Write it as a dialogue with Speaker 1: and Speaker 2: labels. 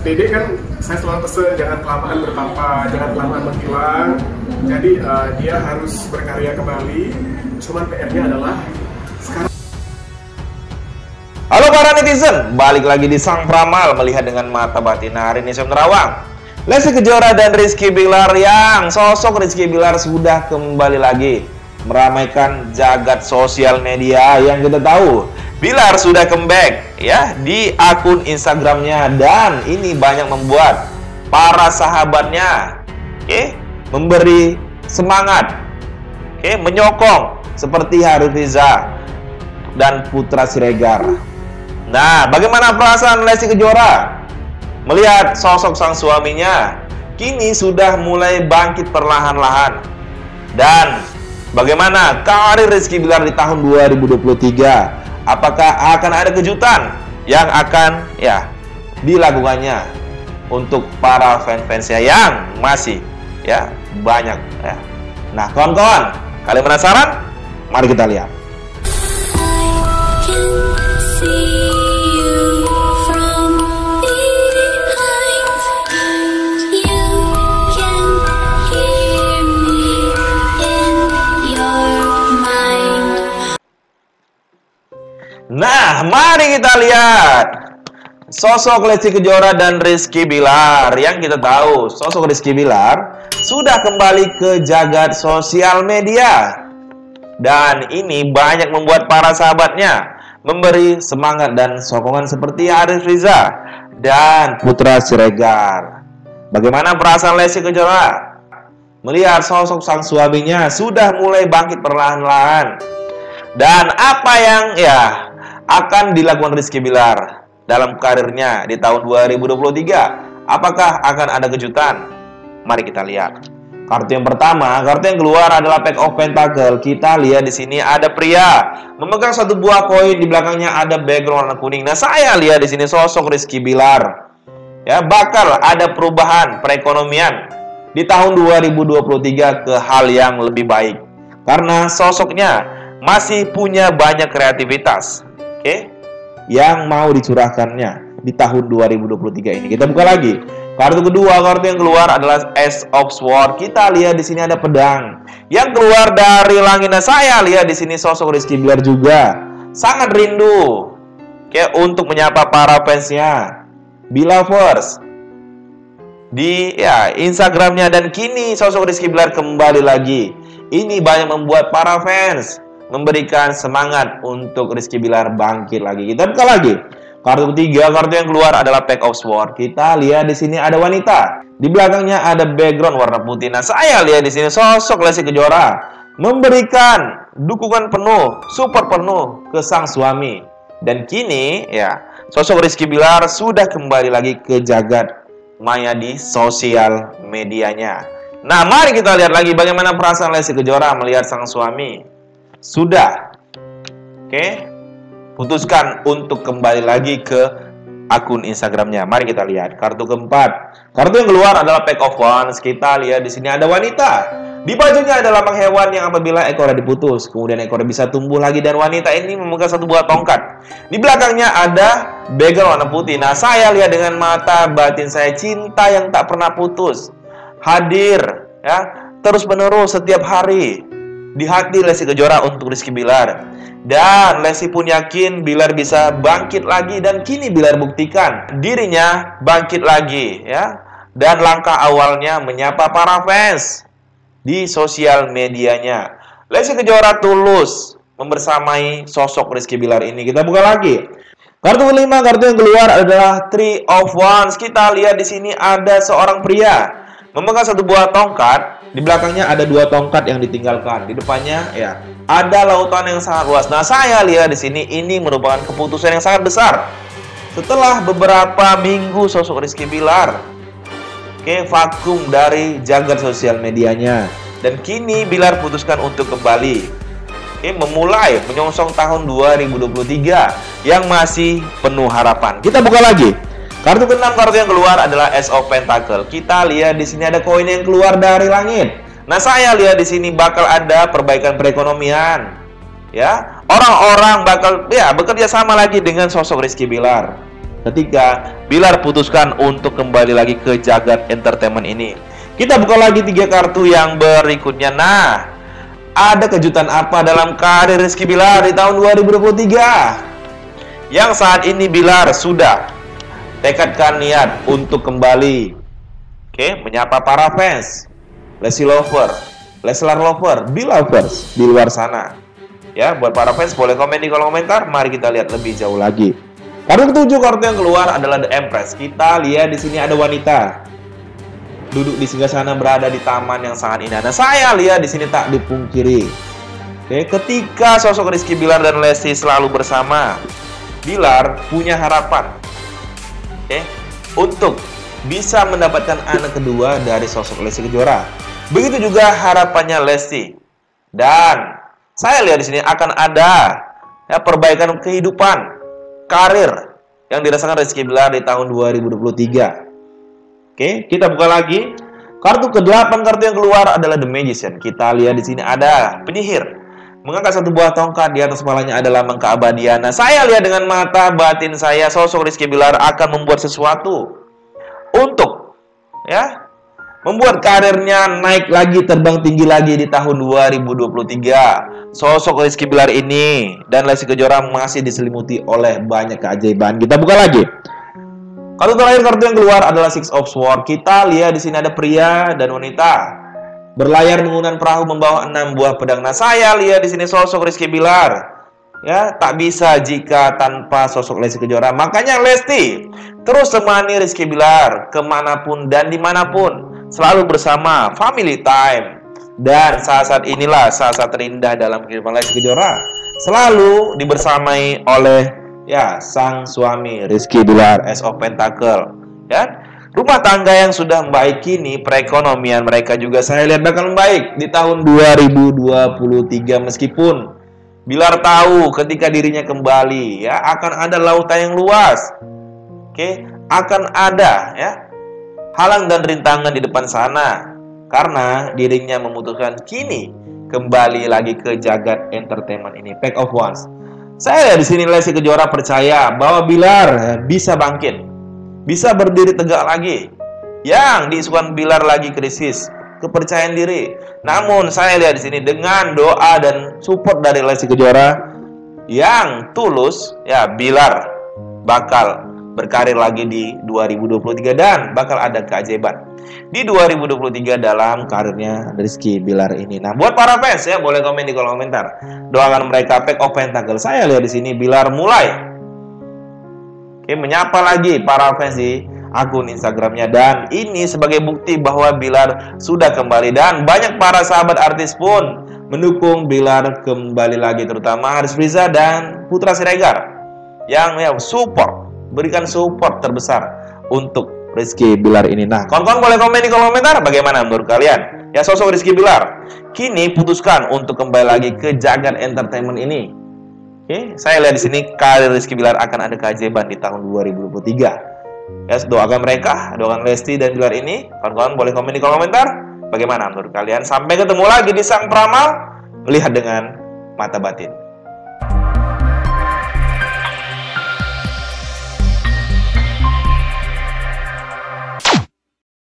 Speaker 1: Dede kan saya selalu pesan jangan kelamaan bertapa, jangan kelamaan menghilang. Jadi uh, dia harus berkarya kembali. Cuman PR-nya adalah sekarang
Speaker 2: Halo para netizen, balik lagi di Sang Pramal melihat dengan mata batin hari ini saya Nerawang. Lesti Kejora dan Rizky Bilar yang sosok Rizky Bilar sudah kembali lagi meramaikan jagat sosial media yang kita tahu. Bilar sudah comeback ya di akun Instagramnya dan ini banyak membuat para sahabatnya oke okay, memberi semangat oke okay, menyokong seperti Haris Riza dan Putra Siregar Nah, bagaimana perasaan Lesti Kejora melihat sosok sang suaminya kini sudah mulai bangkit perlahan-lahan? Dan bagaimana karir Rizky Bilar di tahun 2023? Apakah akan ada kejutan yang akan ya dilakukannya untuk para fans-fansnya yang masih ya banyak ya. Nah, kawan-kawan, kalian penasaran? Mari kita lihat. Nah, mari kita lihat sosok Lesti Kejora dan Rizky Bilar. Yang kita tahu, sosok Rizky Bilar sudah kembali ke jagat sosial media. Dan ini banyak membuat para sahabatnya memberi semangat dan sokongan seperti Arif Riza dan Putra Siregar. Bagaimana perasaan Lesti Kejora? Melihat sosok sang suaminya sudah mulai bangkit perlahan-lahan. Dan apa yang ya akan dilakukan Rizky Bilar dalam karirnya di tahun 2023? Apakah akan ada kejutan? Mari kita lihat. Kartu yang pertama, kartu yang keluar adalah Pack of Pentacle. Kita lihat di sini ada pria memegang satu buah koin di belakangnya ada background warna kuning. Nah, saya lihat di sini sosok Rizky Bilar. Ya, bakal ada perubahan perekonomian di tahun 2023 ke hal yang lebih baik. Karena sosoknya masih punya banyak kreativitas okay? yang mau dicurahkannya di tahun 2023 ini. Kita buka lagi. Kartu kedua, kartu yang keluar adalah Ace of Sword. Kita lihat di sini ada pedang yang keluar dari langit. Nah, saya lihat di sini sosok Rizky Bilar juga sangat rindu Oke, untuk menyapa para fansnya. Belovers di ya Instagramnya dan kini sosok Rizky Bilar kembali lagi. Ini banyak membuat para fans memberikan semangat untuk Rizky Bilar bangkit lagi. Kita buka lagi. Kartu ketiga, kartu yang keluar adalah Pack of Sword. Kita lihat di sini ada wanita. Di belakangnya ada background warna putih. Nah, saya lihat di sini sosok Lesti Kejora memberikan dukungan penuh, support penuh ke sang suami. Dan kini, ya, sosok Rizky Bilar sudah kembali lagi ke jagat maya di sosial medianya. Nah, mari kita lihat lagi bagaimana perasaan Lesti Kejora melihat sang suami sudah oke okay? putuskan untuk kembali lagi ke akun Instagramnya. Mari kita lihat kartu keempat. Kartu yang keluar adalah pack of wands. Kita lihat di sini ada wanita. Di bajunya ada lambang hewan yang apabila ekornya diputus, kemudian ekornya bisa tumbuh lagi dan wanita ini memegang satu buah tongkat. Di belakangnya ada background warna putih. Nah, saya lihat dengan mata batin saya cinta yang tak pernah putus. Hadir ya, terus menerus setiap hari di hati Lesti Kejora untuk Rizky Bilar. Dan Lesti pun yakin Bilar bisa bangkit lagi dan kini Bilar buktikan dirinya bangkit lagi ya. Dan langkah awalnya menyapa para fans di sosial medianya. Lesti Kejora tulus membersamai sosok Rizky Bilar ini. Kita buka lagi. Kartu kelima, kartu yang keluar adalah Three of Wands. Kita lihat di sini ada seorang pria memegang satu buah tongkat di belakangnya ada dua tongkat yang ditinggalkan. Di depannya ya ada lautan yang sangat luas. Nah, saya lihat di sini ini merupakan keputusan yang sangat besar. Setelah beberapa minggu sosok Rizky Bilar ke vakum dari jagat sosial medianya dan kini Bilar putuskan untuk kembali Oke, memulai menyongsong tahun 2023 yang masih penuh harapan. Kita buka lagi. Kartu keenam kartu yang keluar adalah of Pentacle. Kita lihat di sini ada koin yang keluar dari langit. Nah, saya lihat di sini bakal ada perbaikan perekonomian. Ya, orang-orang bakal ya bekerja sama lagi dengan sosok Rizky Bilar. ketika Bilar putuskan untuk kembali lagi ke jagat entertainment ini. Kita buka lagi tiga kartu yang berikutnya. Nah, ada kejutan apa dalam karir Rizky Bilar di tahun 2023? Yang saat ini Bilar sudah tekadkan niat untuk kembali Oke, menyapa para fans Lesi Lover, Leslar Lover, Bilovers di luar sana. Ya, buat para fans boleh komen di kolom komentar. Mari kita lihat lebih jauh lagi. Kartu ketujuh kartu yang keluar adalah The Empress. Kita lihat di sini ada wanita duduk di singgah sana berada di taman yang sangat indah. Nah, saya lihat di sini tak dipungkiri. Oke, ketika sosok Rizky Bilar dan Lesti selalu bersama, Bilar punya harapan. Oke, untuk bisa mendapatkan anak kedua dari sosok Lesti Kejora. Begitu juga harapannya Lesti. Dan saya lihat di sini akan ada ya perbaikan kehidupan, karir yang dirasakan Rizky Bilar di tahun 2023. Oke, kita buka lagi. Kartu ke-8 kartu yang keluar adalah The Magician. Kita lihat di sini ada penyihir. Mengangkat satu buah tongkat di atas kepalanya adalah lambang keabadian. Nah, saya lihat dengan mata batin saya sosok Rizky Bilar akan membuat sesuatu untuk ya membuat karirnya naik lagi terbang tinggi lagi di tahun 2023. Sosok Rizky Bilar ini dan Lesti Kejora masih diselimuti oleh banyak keajaiban. Kita buka lagi. Kartu terakhir kartu yang keluar adalah Six of Swords. Kita lihat di sini ada pria dan wanita berlayar menggunakan perahu membawa enam buah pedang. Nah, saya lihat di sini sosok Rizky Bilar. Ya, tak bisa jika tanpa sosok Lesti Kejora. Makanya Lesti terus temani Rizky Bilar ke mana pun dan di mana pun. Selalu bersama family time. Dan saat-saat inilah saat-saat terindah dalam kehidupan Lesti Kejora. Selalu dibersamai oleh ya sang suami Rizky Bilar S Pentacle ya rumah tangga yang sudah membaik kini perekonomian mereka juga saya lihat bakal membaik di tahun 2023 meskipun Bilar tahu ketika dirinya kembali ya akan ada lautan yang luas. Oke akan ada ya halang dan rintangan di depan sana. Karena dirinya memutuskan kini kembali lagi ke jagat entertainment ini pack of ones saya di sini Lesti Kejora percaya bahwa Bilar bisa bangkit, bisa berdiri tegak lagi. Yang diisukan Bilar lagi krisis, kepercayaan diri. Namun saya lihat di sini dengan doa dan support dari Lesti Kejora yang tulus, ya Bilar bakal berkarir lagi di 2023 dan bakal ada keajaiban di 2023 dalam karirnya Rizky Bilar ini. Nah, buat para fans ya boleh komen di kolom komentar. Doakan mereka pack of pentacle. Saya lihat di sini Bilar mulai Oke, menyapa lagi para fans di akun Instagramnya dan ini sebagai bukti bahwa Bilar sudah kembali dan banyak para sahabat artis pun mendukung Bilar kembali lagi terutama Haris Riza dan Putra Siregar yang ya support berikan support terbesar untuk Rizky Bilar ini. Nah, kawan-kawan boleh komen di kolom komentar bagaimana menurut kalian? Ya sosok Rizky Bilar kini putuskan untuk kembali lagi ke jagat entertainment ini. Oke, saya lihat di sini karir Rizky Bilar akan ada keajaiban di tahun 2023. Ya, doakan mereka, doakan Lesti dan Bilar ini. Kawan-kawan boleh komen di kolom komentar bagaimana menurut kalian? Sampai ketemu lagi di Sang Pramal, melihat dengan mata batin.